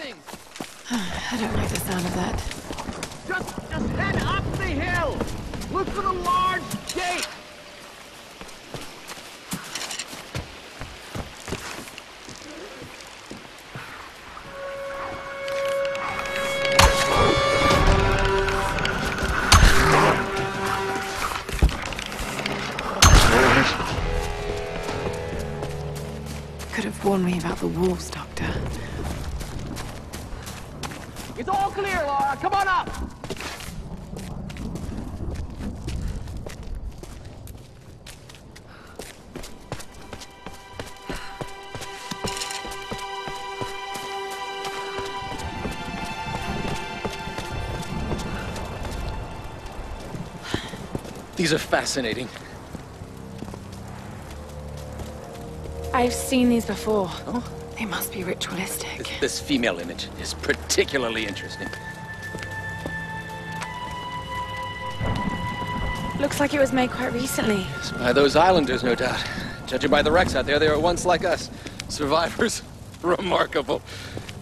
I don't like the sound of that. Just, just head up the hill! Look for the large gate! Could have warned me about the wolves, Doctor. Clear, Lara! Come on up! These are fascinating. I've seen these before. Oh? They must be ritualistic. This female image is particularly interesting. Looks like it was made quite recently. It's by those islanders, no doubt. Judging by the wrecks out there, they were once like us. Survivors. Remarkable.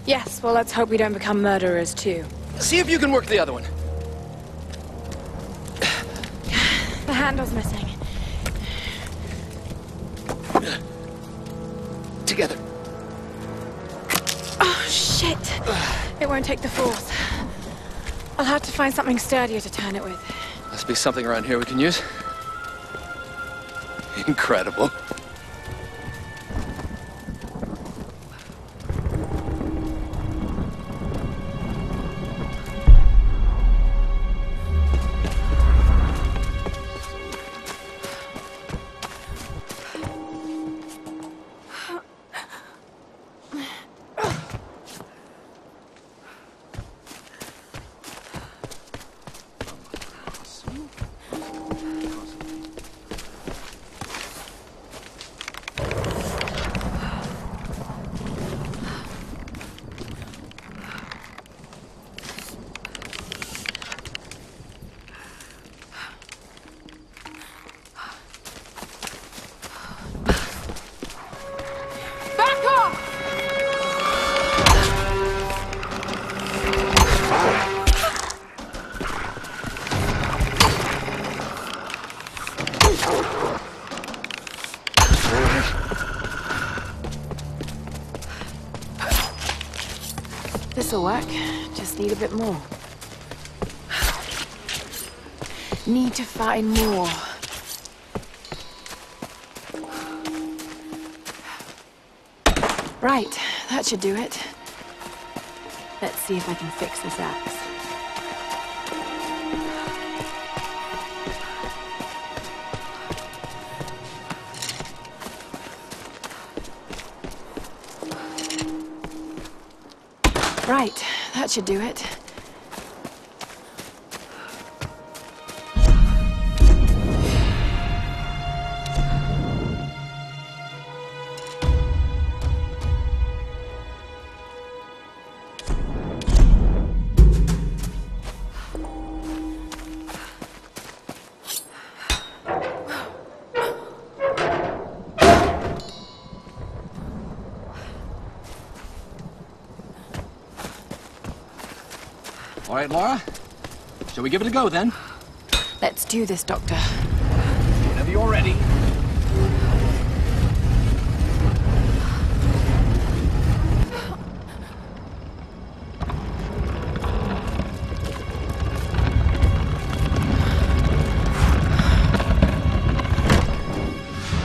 Yes, well, let's hope we don't become murderers, too. See if you can work the other one. The handle's missing. Together. Oh, shit! It won't take the force. I'll have to find something sturdier to turn it with. Must be something around here we can use. Incredible. This'll work. Just need a bit more. Need to find more. Right, that should do it. Let's see if I can fix this axe. Should do it. Right, Lara. Shall we give it a go then? Let's do this, Doctor. Whenever you're ready.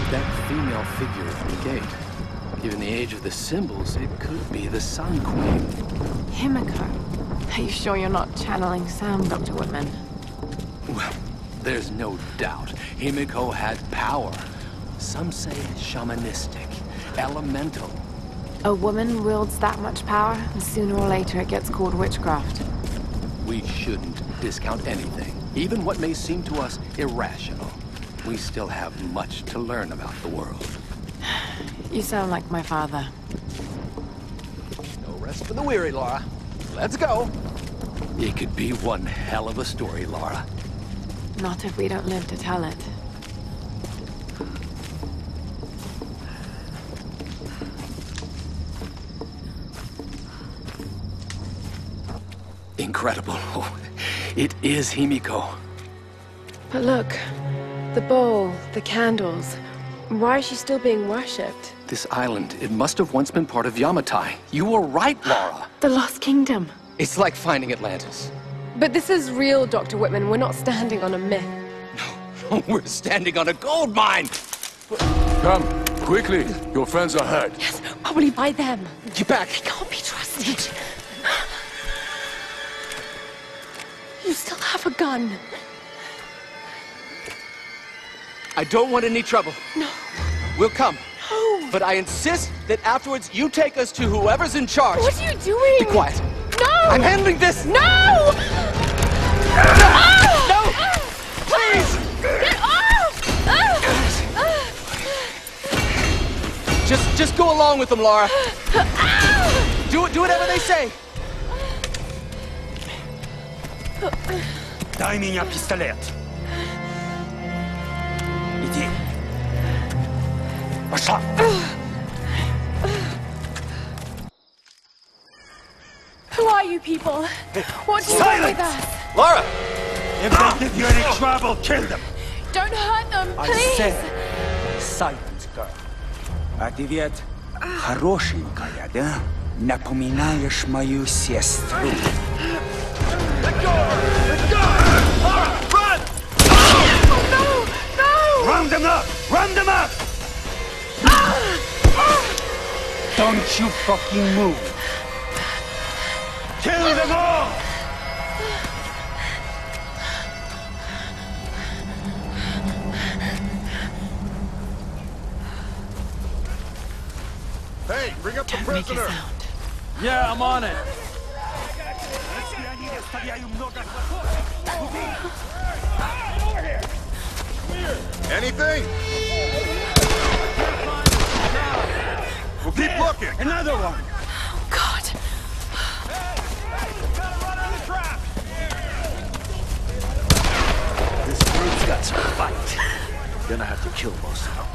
That female figure at the gate. Given the age of the symbols, it could be the Sun Queen. Himiko. Are you sure you're not channeling Sam, Dr. Whitman? Well, there's no doubt Himiko had power. Some say shamanistic, elemental. A woman wields that much power, and sooner or later it gets called witchcraft. We shouldn't discount anything, even what may seem to us irrational. We still have much to learn about the world. You sound like my father. No rest for the weary, Lara. Let's go. It could be one hell of a story, Lara. Not if we don't live to tell it. incredible. Oh, it is Himiko. But look, the bowl, the candles. Why is she still being worshipped? This island, it must have once been part of Yamatai. You were right, Lara. The Lost Kingdom. It's like finding Atlantis. But this is real, Dr. Whitman. We're not standing on a myth. No, we're standing on a gold mine! Come, quickly. Your friends are hurt. Yes, probably by them. Get back! They can't be trusted. You still have a gun. I don't want any trouble. No. We'll come. But I insist that afterwards you take us to whoever's in charge. What are you doing? Be quiet. No! I'm handling this! No! No! Please! Get off! Just, just go along with them, Lara. Do, do whatever they say. Daj a pistolet. Who are you people? Hey, what do you want with us? Lara! If they give you any trouble, kill them! Don't hurt them, please! I said, silence, girl. А ты ведь хорошенькая, да? Напоминаешь мою сестру. Let go! Let go! Lara, run! Oh, no! No! Round them up! Round them up! Don't you fucking move. Kill them all! Hey, bring up Don't the prisoner! Make a sound. Yeah, I'm on it. Anything? We'll keep looking. Another one! Oh, God. This group's got some fight. Gonna have to kill most of them.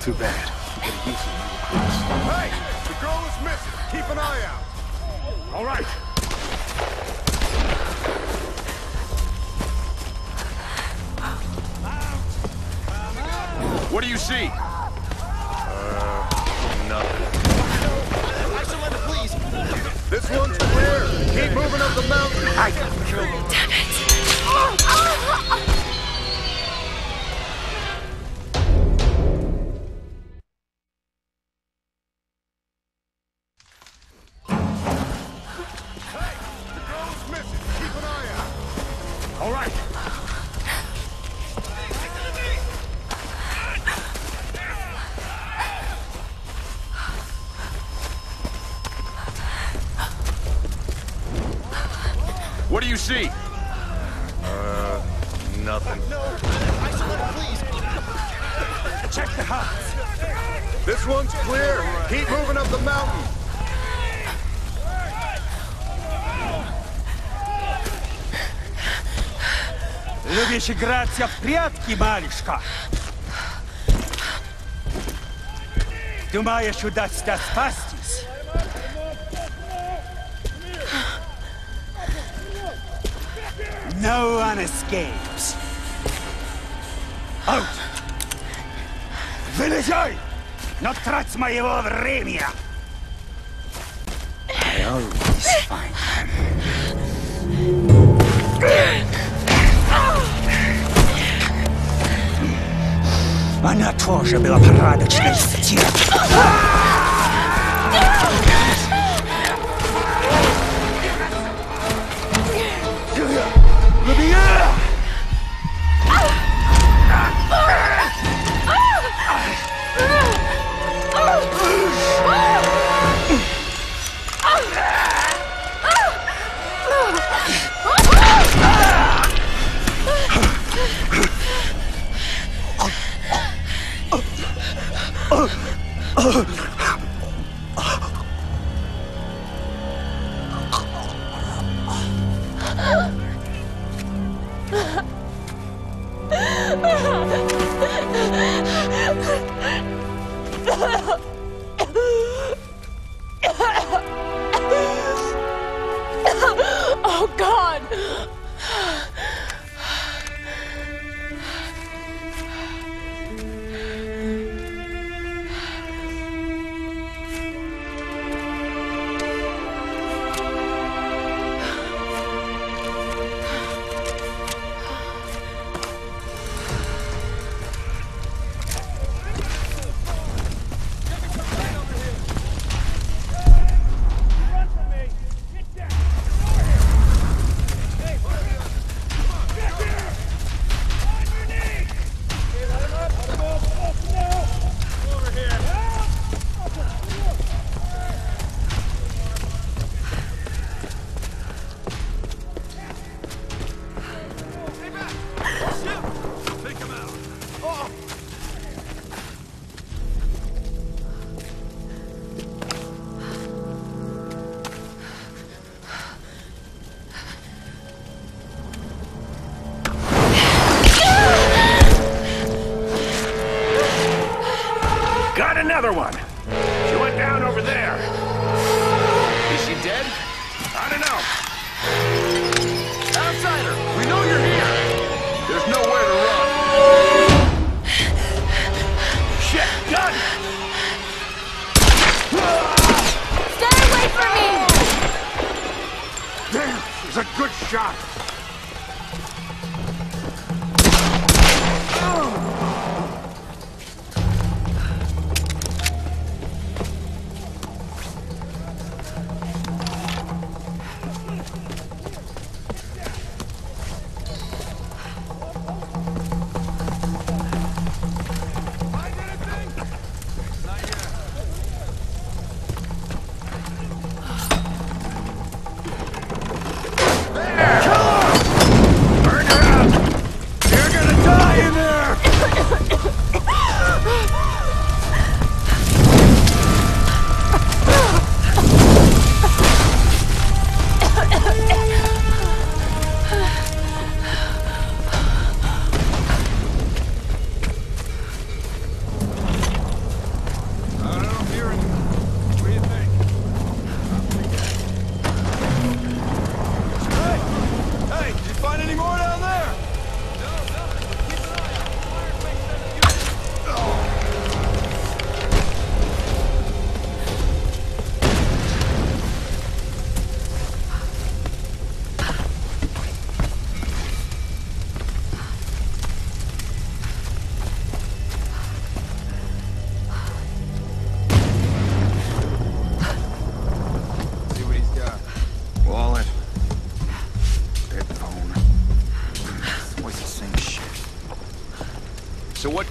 Too bad. Get used to new recruits. Hey, the girl is missing. Keep an eye out. All right. What do you see? The mountain. I got What do you see? Uh, nothing. Check the house. This one's clear. Keep moving up the mountain. Любишь играться в прятки, малышка? Думаешь, удастся спастись? No one escapes. Out! Вылезай! Но трать моего времени! I always find them. Она тоже была порядочной стервой. Oh,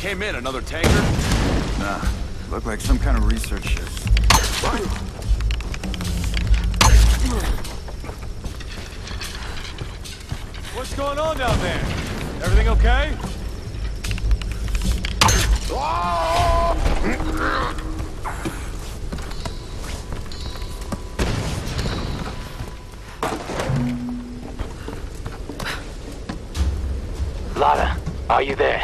came in? Another tanker? Nah, looked like some kind of research ship. What's going on down there? Everything okay? Lara, are you there?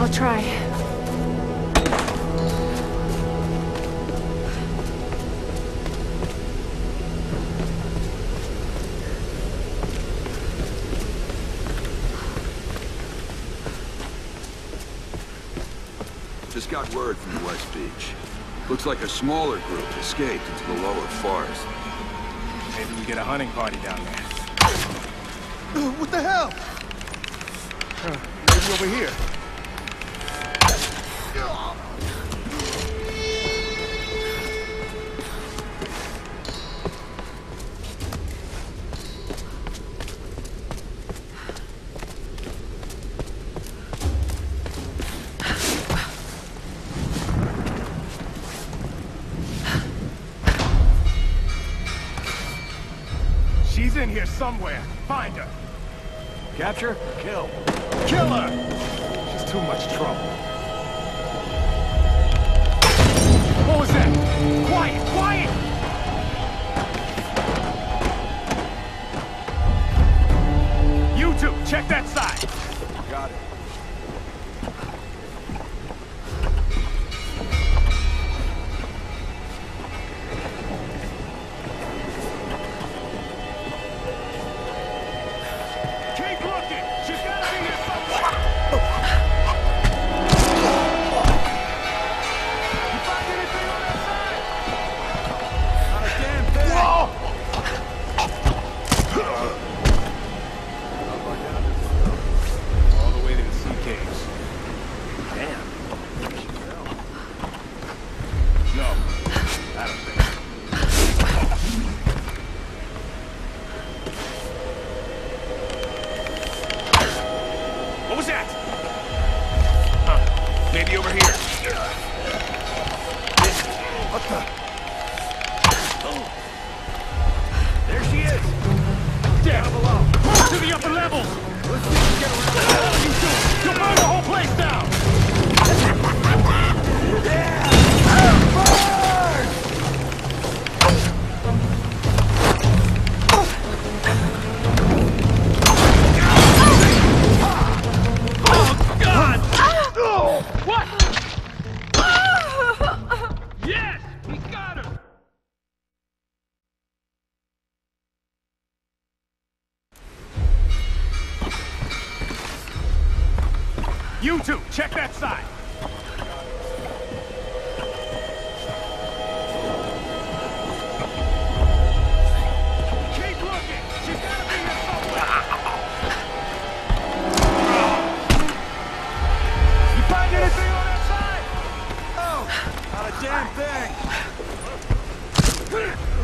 I'll try. Just got word from the West Beach. Looks like a smaller group escaped into the lower forest. Maybe we get a hunting party down there. What the hell? maybe over here. She's in here somewhere. Find her. Capture? Kill. Kill her! She's too much trouble. Quiet! Quiet! You two, check that side.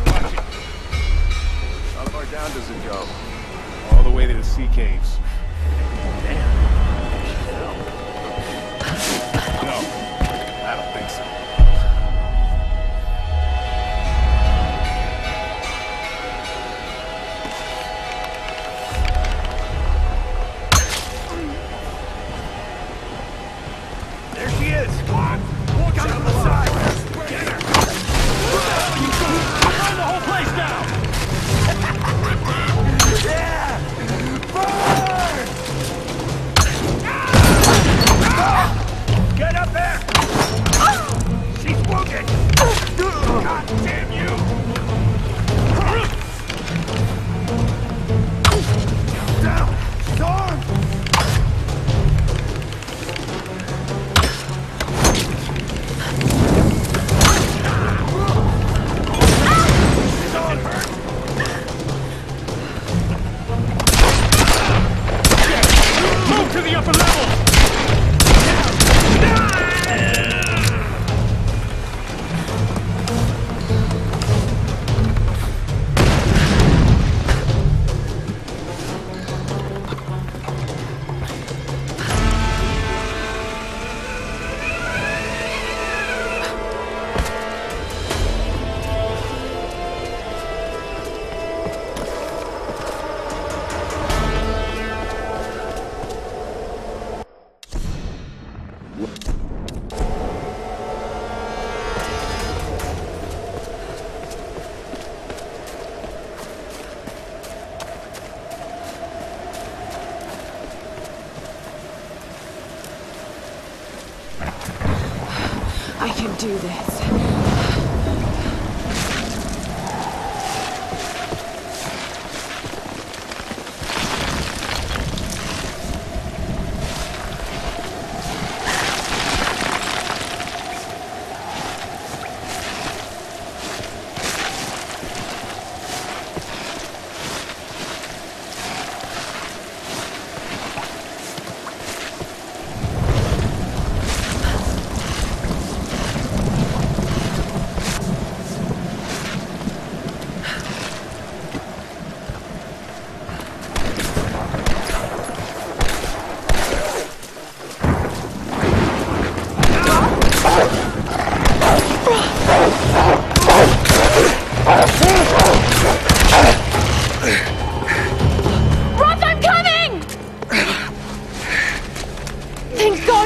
Watch it. How far down does it go? All the way to the sea caves. No, do this.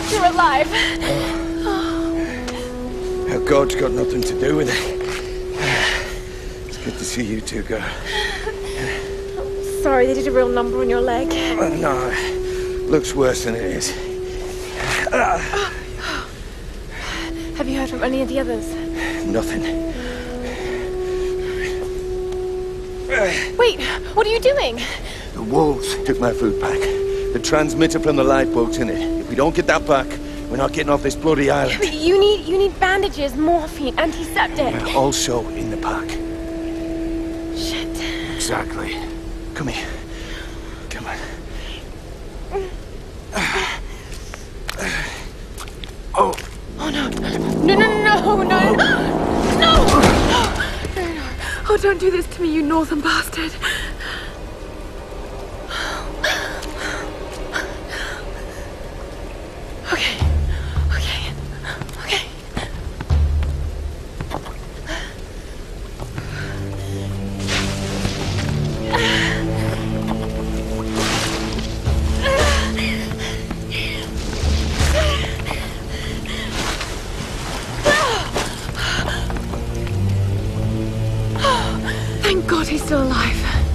You're alive. Now, God's got nothing to do with it. It's good to see you two go. Sorry, they did a real number on your leg. No, looks worse than it is. Have you heard from any of the others? Nothing. Wait, what are you doing? The wolves took my food pack. The transmitter from the lifeboat's in it. If we don't get that back, we're not getting off this bloody island. You need you need bandages, morphine, antiseptic. Also in the pack. Shit. Exactly. Come here. Come on. Oh, Oh no. No no no no no no no! Oh don't do this to me, you northern bastard. Alive.